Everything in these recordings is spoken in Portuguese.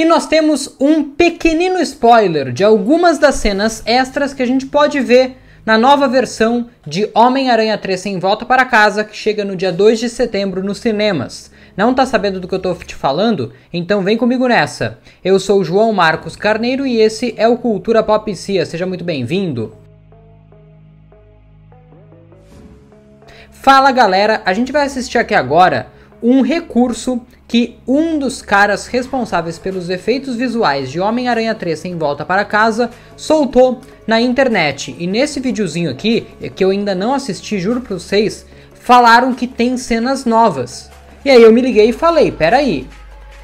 E nós temos um pequenino spoiler de algumas das cenas extras que a gente pode ver na nova versão de Homem-Aranha 3 Sem Volta para Casa, que chega no dia 2 de setembro nos cinemas. Não tá sabendo do que eu tô te falando? Então vem comigo nessa. Eu sou João Marcos Carneiro e esse é o Cultura Pop Cia. Seja muito bem-vindo. Fala galera, a gente vai assistir aqui agora um recurso que um dos caras responsáveis pelos efeitos visuais de Homem-Aranha 3 Sem Volta para Casa soltou na internet. E nesse videozinho aqui, que eu ainda não assisti, juro pra vocês, falaram que tem cenas novas. E aí eu me liguei e falei, peraí,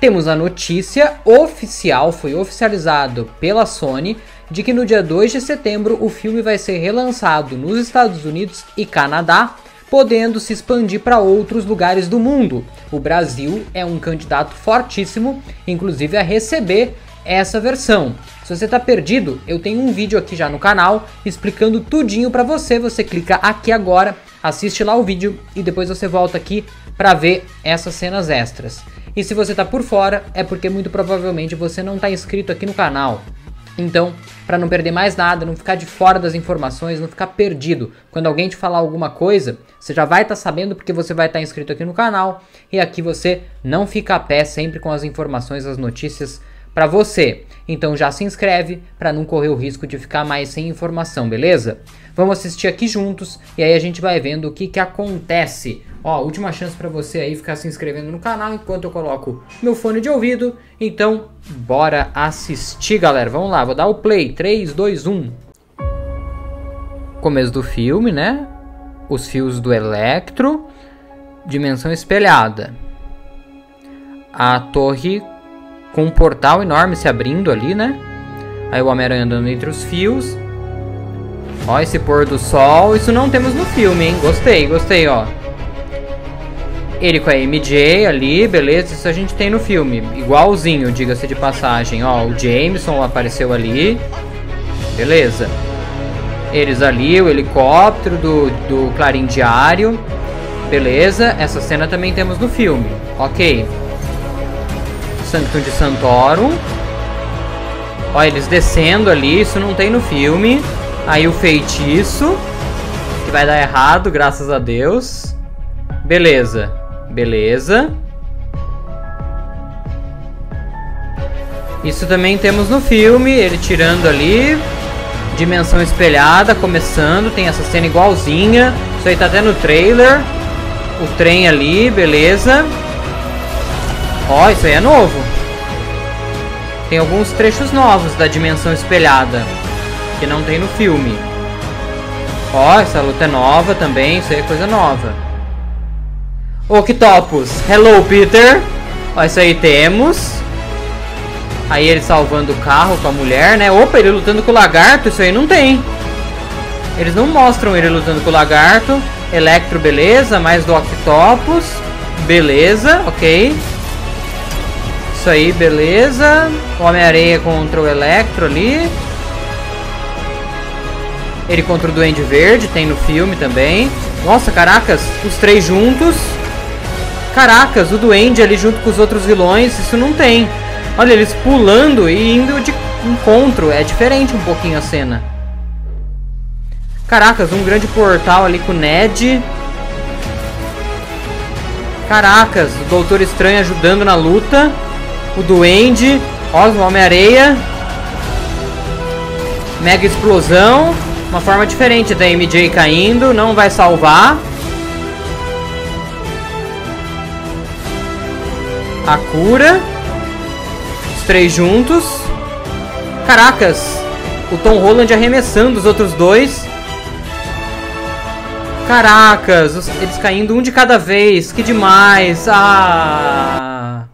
temos a notícia oficial, foi oficializado pela Sony, de que no dia 2 de setembro o filme vai ser relançado nos Estados Unidos e Canadá podendo se expandir para outros lugares do mundo. O Brasil é um candidato fortíssimo, inclusive a receber essa versão. Se você está perdido, eu tenho um vídeo aqui já no canal explicando tudinho para você. Você clica aqui agora, assiste lá o vídeo e depois você volta aqui para ver essas cenas extras. E se você está por fora, é porque muito provavelmente você não está inscrito aqui no canal. Então, para não perder mais nada, não ficar de fora das informações, não ficar perdido. Quando alguém te falar alguma coisa, você já vai estar tá sabendo porque você vai estar tá inscrito aqui no canal e aqui você não fica a pé sempre com as informações, as notícias para você. Então já se inscreve para não correr o risco de ficar mais sem informação, beleza? Vamos assistir aqui juntos e aí a gente vai vendo o que que acontece Ó, última chance para você aí ficar se inscrevendo no canal enquanto eu coloco meu fone de ouvido. Então, bora assistir, galera. Vamos lá, vou dar o play. 3, 2, 1. Começo do filme, né? Os fios do Electro. Dimensão espelhada. A torre com um portal enorme se abrindo ali, né? Aí o Homem-Aranha andando entre os fios. Ó, esse pôr do sol. Isso não temos no filme, hein? Gostei, gostei, ó. Ele com a MJ ali, beleza, isso a gente tem no filme. Igualzinho, diga-se de passagem. Ó, o Jameson apareceu ali. Beleza. Eles ali, o helicóptero do, do Clarim Diário. Beleza, essa cena também temos no filme. Ok. Sanctum de Santorum. Ó, eles descendo ali, isso não tem no filme. Aí o feitiço. Que vai dar errado, graças a Deus. Beleza. Beleza. Isso também temos no filme, ele tirando ali. Dimensão espelhada, começando, tem essa cena igualzinha. Isso aí tá até no trailer. O trem ali, beleza. Ó, isso aí é novo. Tem alguns trechos novos da dimensão espelhada. Que não tem no filme. Ó, essa luta é nova também, isso aí é coisa nova. Octopus. Hello, Peter. Ó, isso aí temos. Aí ele salvando o carro com a mulher, né? Opa, ele lutando com o lagarto. Isso aí não tem. Eles não mostram ele lutando com o lagarto. Electro, beleza. Mais do Octopus. Beleza, ok. Isso aí, beleza. Homem-Areia contra o Electro ali. Ele contra o Duende Verde, tem no filme também. Nossa, caracas, os três juntos. Caracas, o Duende ali junto com os outros vilões, isso não tem. Olha, eles pulando e indo de encontro. É diferente um pouquinho a cena. Caracas, um grande portal ali com o Ned. Caracas, o Doutor Estranho ajudando na luta. O Duende. Ó, o Homem-Areia. Mega explosão. Uma forma diferente da MJ caindo. Não vai salvar. A cura. Os três juntos. Caracas! O Tom Holland arremessando os outros dois. Caracas! Eles caindo um de cada vez. Que demais! Ah!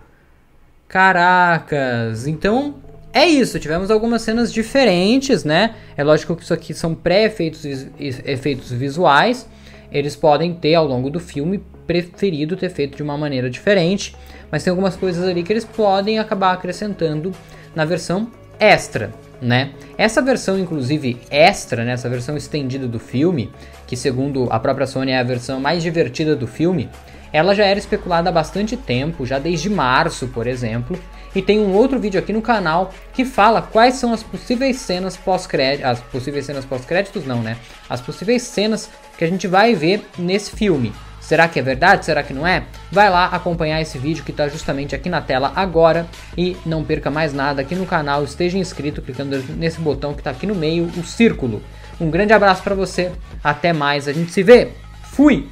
Caracas! Então, é isso. Tivemos algumas cenas diferentes, né? É lógico que isso aqui são pré-efeitos efeitos visuais. Eles podem ter, ao longo do filme, preferido ter feito de uma maneira diferente, mas tem algumas coisas ali que eles podem acabar acrescentando na versão extra, né? Essa versão, inclusive extra, né? essa versão estendida do filme, que segundo a própria Sony é a versão mais divertida do filme, ela já era especulada há bastante tempo, já desde março, por exemplo, e tem um outro vídeo aqui no canal que fala quais são as possíveis cenas pós-créditos, as possíveis cenas pós-créditos não, né? As possíveis cenas que a gente vai ver nesse filme. Será que é verdade? Será que não é? Vai lá acompanhar esse vídeo que está justamente aqui na tela agora e não perca mais nada aqui no canal, esteja inscrito clicando nesse botão que está aqui no meio, o círculo. Um grande abraço para você, até mais, a gente se vê. Fui!